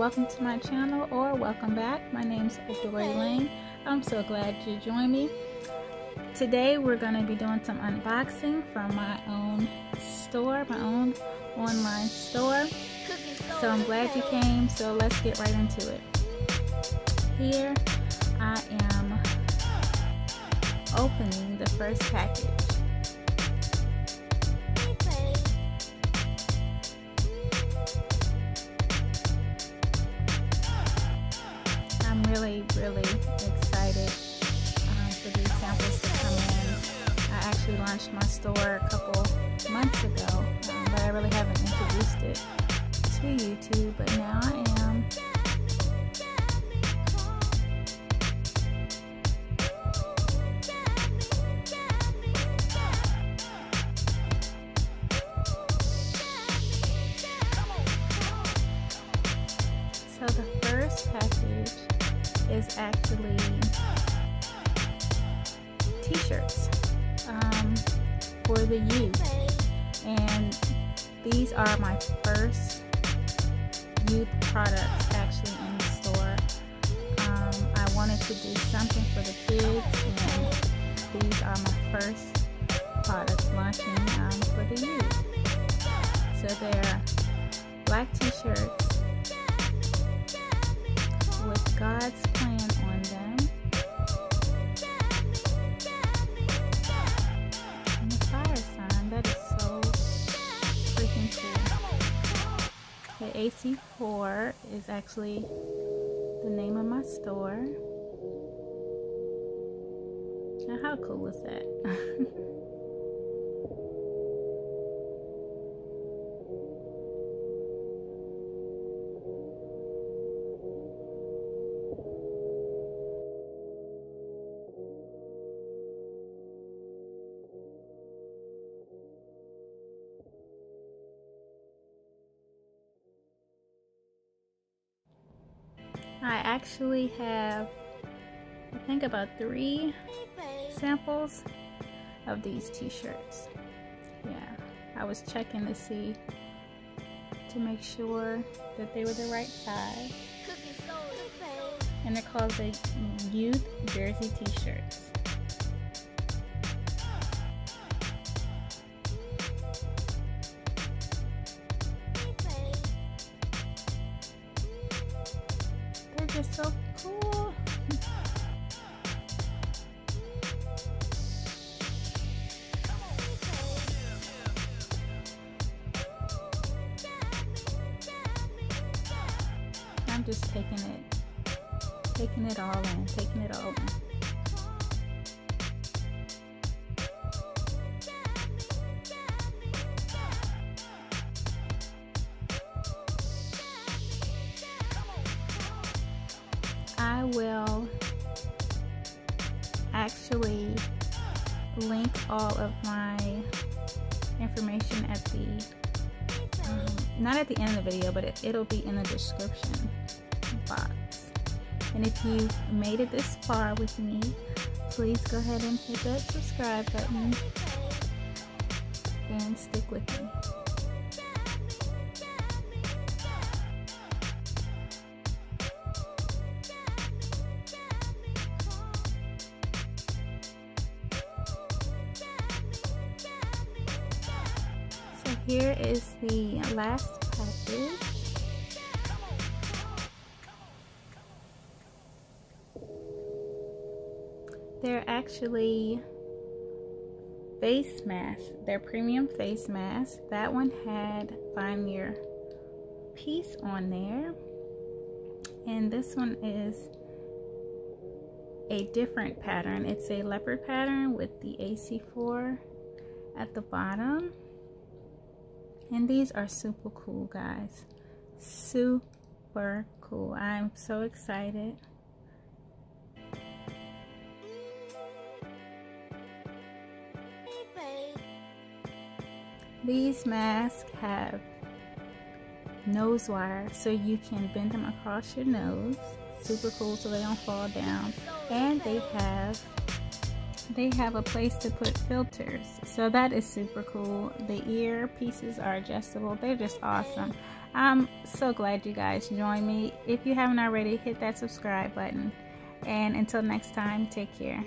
welcome to my channel or welcome back. My name is Adora Lane. I'm so glad you joined me. Today we're going to be doing some unboxing from my own store, my own online store. So I'm glad you came, so let's get right into it. Here I am opening the first package. Really, really excited um, for these samples to come in. I actually launched my store a couple months ago, um, but I really haven't introduced it to YouTube, but now I am. Is actually t-shirts um, for the youth. And these are my first youth products actually in the store. Um, I wanted to do something for the kids and these are my first products launching um, for the youth. So they're black t-shirts with God's The AC4 is actually the name of my store. Now how cool is that? I actually have, I think about three samples of these t-shirts. Yeah, I was checking to see, to make sure that they were the right size. And they're called the Youth Jersey t-shirts. Just taking it, taking it all in, taking it all in. I will actually link all of my information at the not at the end of the video but it, it'll be in the description box. And if you've made it this far with me please go ahead and hit that subscribe button and stick with me here is the last package. They're actually face masks. They're premium face masks. That one had find your peace on there. And this one is a different pattern. It's a leopard pattern with the AC4 at the bottom. And these are super cool, guys. Super cool. I'm so excited. These masks have nose wire so you can bend them across your nose. Super cool so they don't fall down. And they have they have a place to put filters. So that is super cool. The ear pieces are adjustable. They're just awesome. I'm so glad you guys joined me. If you haven't already, hit that subscribe button. And until next time, take care.